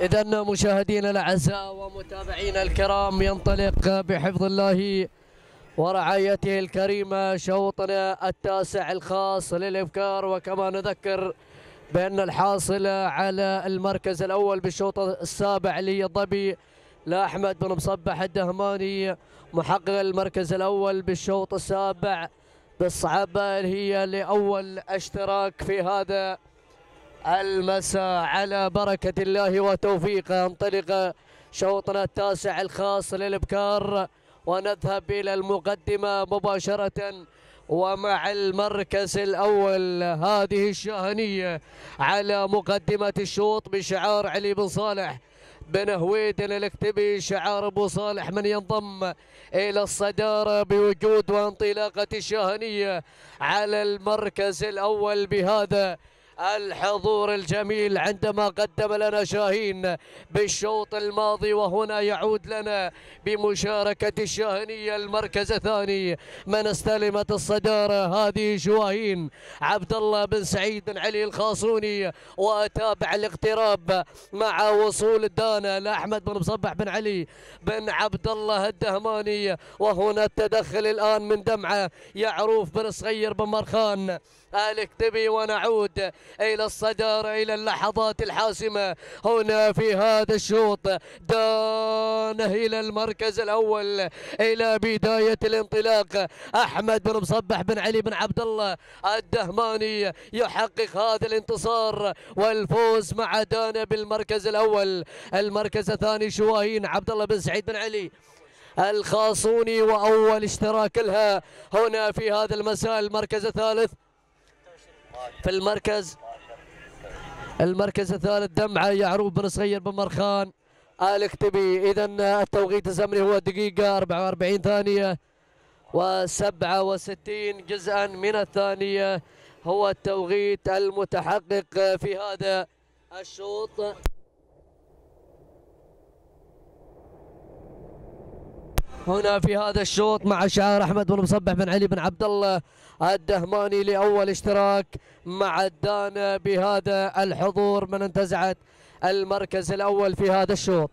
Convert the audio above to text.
إذا مشاهدينا الأعزاء ومتابعينا الكرام ينطلق بحفظ الله ورعايته الكريمة شوطنا التاسع الخاص للإبكار. وكما نذكر بأن الحاصل على المركز الأول بالشوط السابع الظبي لأحمد بن مصبح الدهماني محقق المركز الأول بالشوط السابع. بالصعبة اللي هي لأول اشتراك في هذا المساء على بركة الله وتوفيقه. انطلق شوطنا التاسع الخاص للإبكار ونذهب إلى المقدمة مباشرة ومع المركز الأول هذه الشاهنية على مقدمة الشوط بشعار علي بن صالح. بن هويد الاكتبي شعار أبو صالح من ينضم إلى الصدارة بوجود وانطلاقة الشاهنية على المركز الأول بهذا الحضور الجميل عندما قدم لنا شاهين بالشوط الماضي وهنا يعود لنا بمشاركة الشاهنية المركز الثاني. من استلمت الصدارة هذه شواهين عبد الله بن سعيد علي الخاصوني وتابع الاقتراب مع وصول الدانا لأحمد بن مصبح بن علي بن عبد الله الدهماني. وهنا التدخل الآن من دمعة يعروف بن صغير بن مرخان. الكتبي ونعود إلى الصدارة إلى اللحظات الحاسمة. هنا في هذا الشوط دانه إلى المركز الأول إلى بداية الانطلاق. أحمد بن مصبح بن علي بن عبد الله الدهماني يحقق هذا الانتصار والفوز مع دانا بالمركز الأول. المركز الثاني شواهين عبد الله بن سعيد بن علي الخاصوني وأول اشتراك لها. هنا في هذا المساء المركز الثالث في المركز. المركز الثالث دمعة يعروف بن صغير بن مرخان. الكتبي اذا التوقيت الزمني هو دقيقة 44 ثانية و67 جزءا من الثانية. هو التوقيت المتحقق في هذا الشوط. هنا في هذا الشوط مع شعار أحمد بن مصبح بن علي بن عبد الله الدهماني لأول اشتراك مع الدانا بهذا الحضور من انتزعت المركز الأول في هذا الشوط.